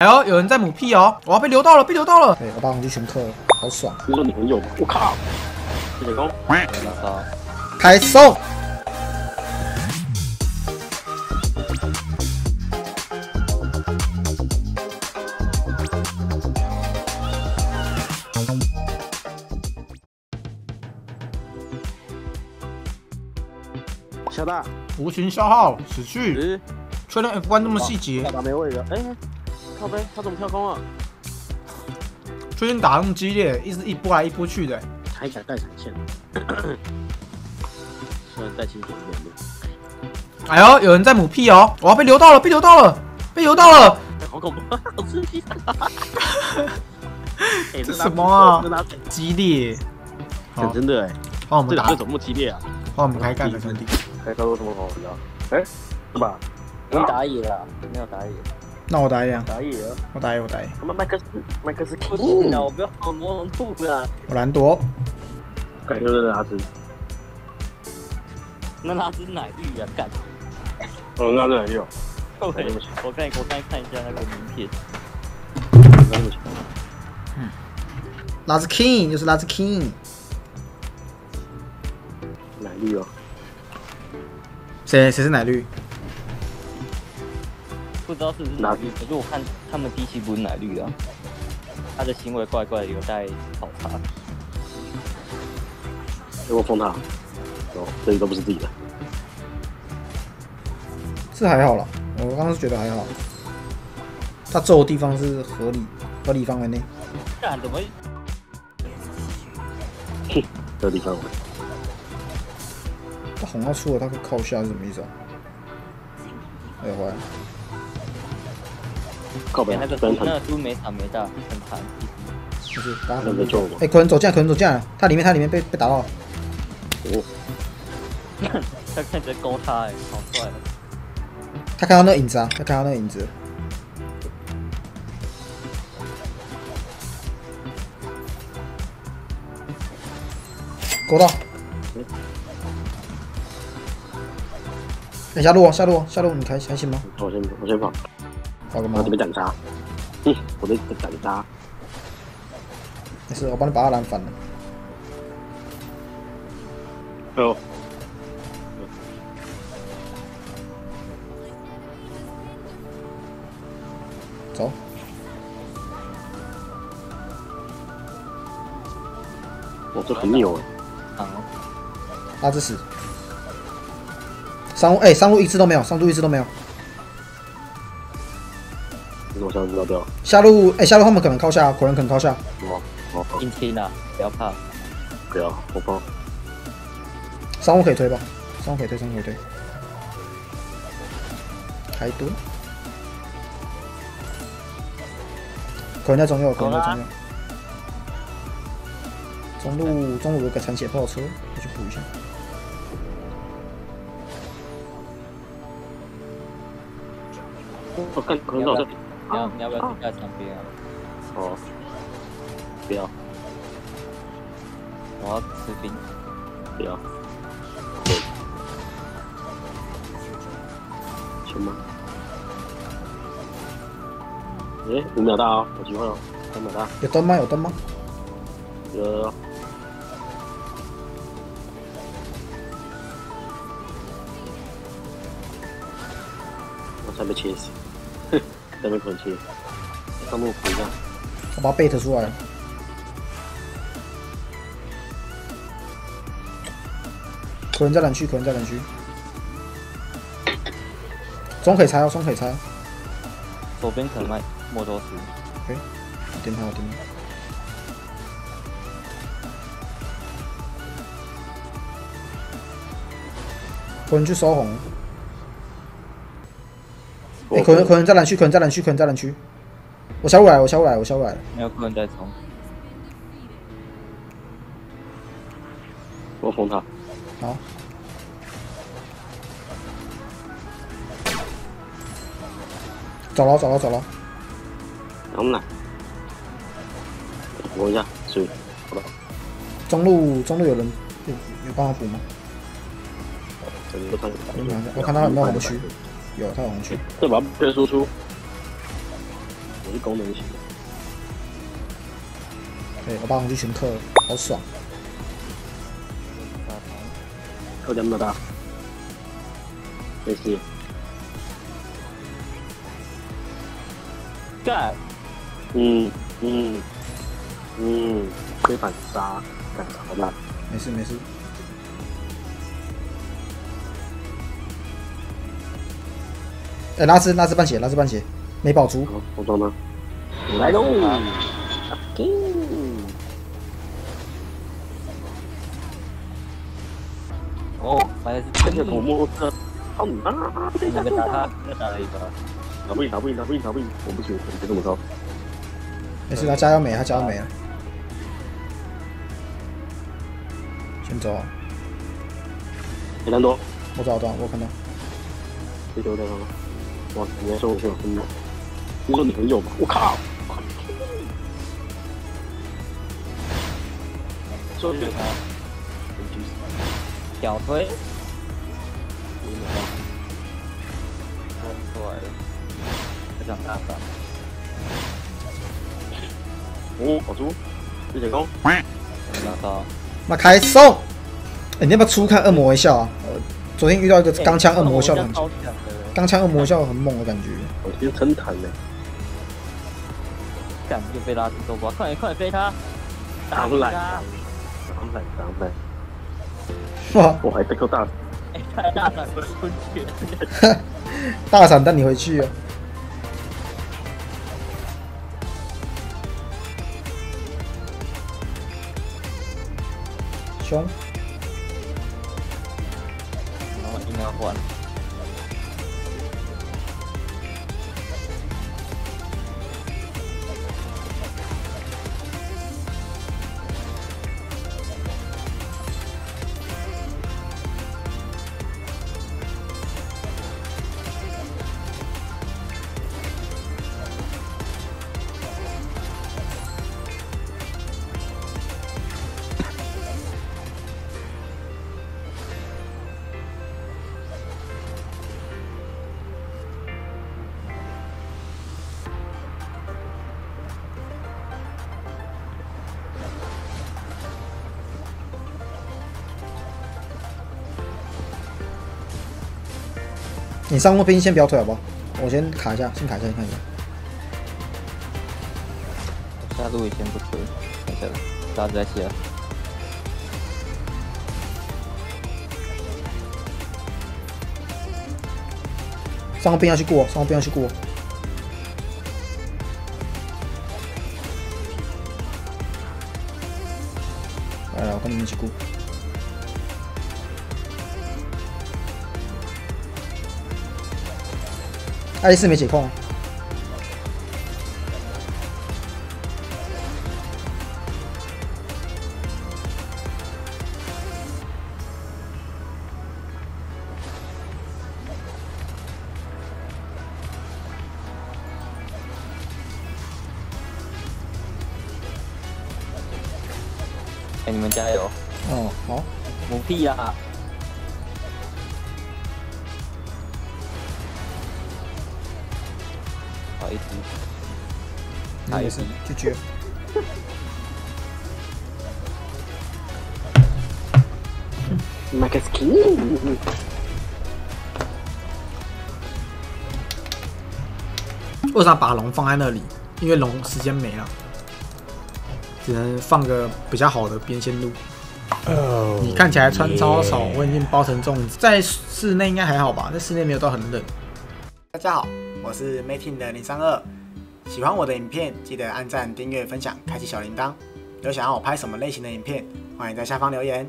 哎呦，有人在母屁哦！我要被留到了，被留到了！对，我把红鸡全克了，好爽！你说你很有吗？我靠！谢谢公，开送！小大，无情消耗，死去。咦，确认 F 1那么细节小，大没位的，哎，靠背，他怎么跳空了？最近打那么激烈，一直一波来一波去的。还想带闪现？虽然带清楚一点点，哎呦，有人在母屁哦！我要被留到了，被留到了，被留到了！哎好恐怖，好刺激！哎这什么啊激烈。好讲，真的哎，换我们打这怎么激烈啊？换我们开干了，兄弟。开高有什么好玩的？哎，是吧？你打野了，没有打野，那我打一样，打野了，我打野，我打野，他妈麦克斯，麦克斯不 King，行了，我不要好魔龙兔了，我蓝夺，感觉是拉子，那他是奶绿啊，干！哦，那这很有，我对不起我刚我刚看一下那个名片，拉兹 king 就是拉兹 king，奶绿哦，谁谁是奶绿？不知道是不是奶绿，可是我看他们第一期不是奶绿啊，他的行为怪怪的，有待考察。给我封他，哦，这里都不是自己的，是还好了，我刚刚是觉得还好，他揍的地方是合理合理范围内，干怎么？这个地方我他红到出了，他靠下是什么意思啊？哎，坏了，靠北哎，那个那个猪没长没大，很惨。就是，刚刚那个救我，哎，可能走进来，可能走进来了，他里面他里面被被打到了，哦，他看起来勾他哎，好帅哦！他看到那个影子啊，他看到那个影子，勾到。哎，下路哦，下路哦，下路，你开还行吗？我先我先跑，搞个毛我这？边斩杀，哼，我这斩杀，没事，我帮你把他拦反了。哎呦，走，我这很牛哎，好，拉之死。上路哎，上路一次都没有，上路一次都没有。我想知道掉，下路哎，下路他们可能靠下，可能可能靠下。哦哦，硬拼啊，不要怕。不要，我怕，上路可以推吧？上路可以推，上路可以推。开蹲。可能在中右，可能在中右。中路中路有个残血炮车，我去补一下。我看可能到这里，你要你要不要去下墙边啊？哦，不要我要吃冰。不要，对，行吗？哎，五秒大啊，有机会哦，三秒大，有灯吗？有灯吗？有，我才被切死，哼，再被捆切，上路补一下，我把贝特出来了。可能在蓝区，可能在蓝区。中可以拆哦，中可以拆哦。左边可能卖莫多斯，我点他，我点他。可能去收红。哎、可能可能在蓝区，可能在蓝区，可能在蓝区。我下路来，我下路来，我下路来。没有可能再冲。我封他，好。走了，走了，走了。来，补一下，所以，好吧，中路，中路有人有有办法补吗？我看一下我看他有没有红区。有，他有红区。这把被输出，我是功能型的，对我把红区全克了，好爽。扣掉那么大，没事。干，嗯嗯嗯，推反杀，干好烂。没事没事。哎、拉兹拉兹半血，拉兹半血，没保住。好，我装他。来喽！哦，发现是这个真的头摸的，好啊！这个打他，那个打了一个，打不赢，打不赢，打不赢，打不赢！我不行，我别这么高。没事，他加油没，他加油没了。先走啊！简单多，我找到，我看到。这球在吗？哇，你还说我是有很有？你说你很有吗？我靠！说一句他，屌推，出来了，非常大胆，哦，好猪，谢谢攻。拿到，妈开送！哎、你要不要初看恶魔微笑啊？呃，昨天遇到一个钢枪恶魔微笑的很，超强的，钢枪恶魔微笑很猛的感觉。我今天真弹呢，干又被拉进豆瓜，快点快点飞他，打当然，死他，当然，当然，哇，我还被扣大。大胆了，出去，大闪带你回去啊！凶，然后硬要换，你上路兵先不要退好不好？我先卡一下，先卡一下，先看一下。下路也先不推，看一下，大家在写，上路兵要去过，上路兵要去过。来来，我跟你们一起过。爱丽丝没解控，哎，你们加油，哦，好，母屁呀！好一只，那也是拒绝。为啥把龙放在那里？因为龙时间没了，只能放个比较好的边线路。你看起来穿超少，我已经包成粽子。在室内应该还好吧？在室内没有到很冷。大家好，我是 Mateen 的零三二。喜欢我的影片，记得按赞、订阅、分享、开启小铃铛。有想要我拍什么类型的影片，欢迎在下方留言。